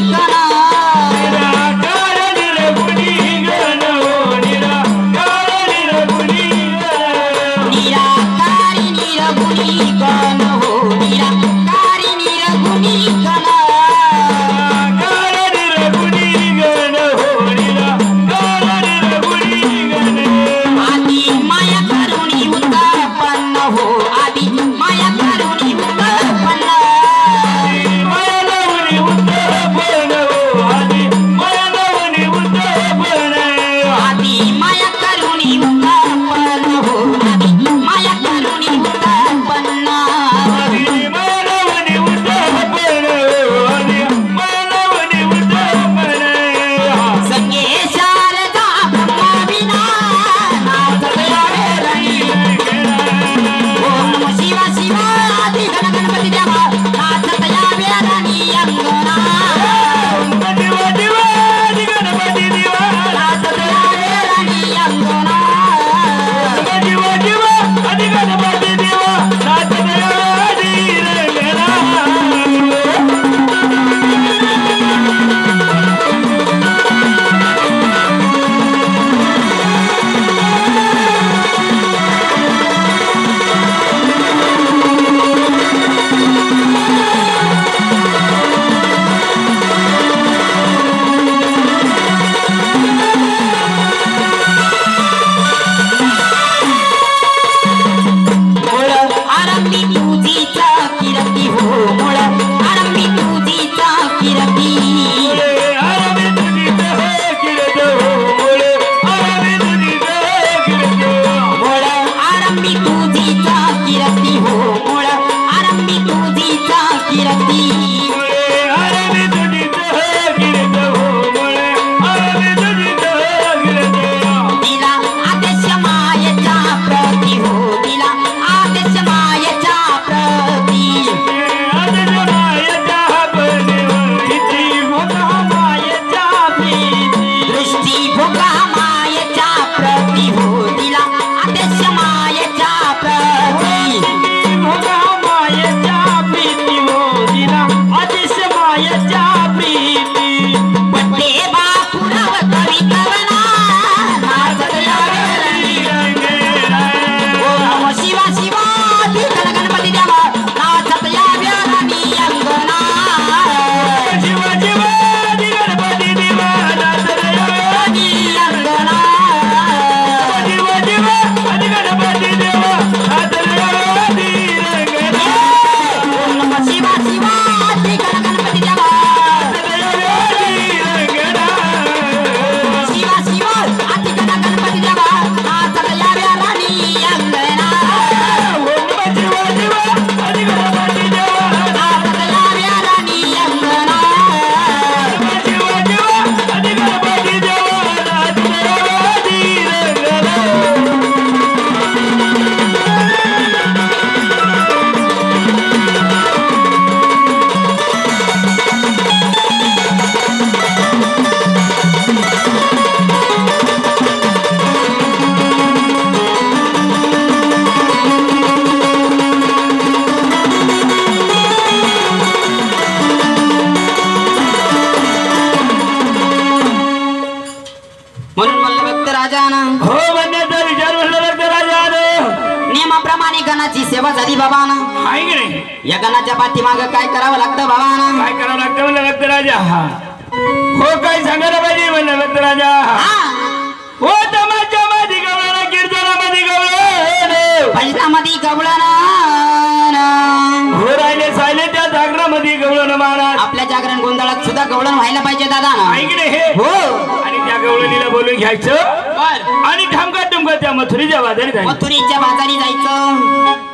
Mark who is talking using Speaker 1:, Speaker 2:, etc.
Speaker 1: Yeah. म्हणून म्हणलं भक्त राजानं
Speaker 2: हो म्हणण्याचा विचार म्हणलं भक्त राजानं.
Speaker 1: नियमाप्रमाणे गणाची सेवा झाली बाबानं.
Speaker 2: आहे की नाही?
Speaker 1: या गणाच्या पाठीमाग काय करावं लागतं बाबानं?
Speaker 2: काय करावं लागतं म्हणलं भक्त राजा हो काय सांगायला पाहिजे म्हणलं भक्त राजा
Speaker 1: हा
Speaker 2: हो तमाच्या मध्ये गवळा कीर्तनामध्ये गवळण
Speaker 1: भजनामध्ये गवळण
Speaker 2: हो राहिले सायले त्या गवळण
Speaker 1: आपल्या जागरण गोंधळात सुद्धा गवळण व्हायला पाहिजे दादा
Speaker 2: ऐकणे हे?
Speaker 1: हो.
Speaker 2: गवळणीला बोलून घ्यायचं. आणि ठमका टमका त्या मथुरीच्या बाजारी जायचं.
Speaker 1: मथुरीच्या बाजारी जायचं.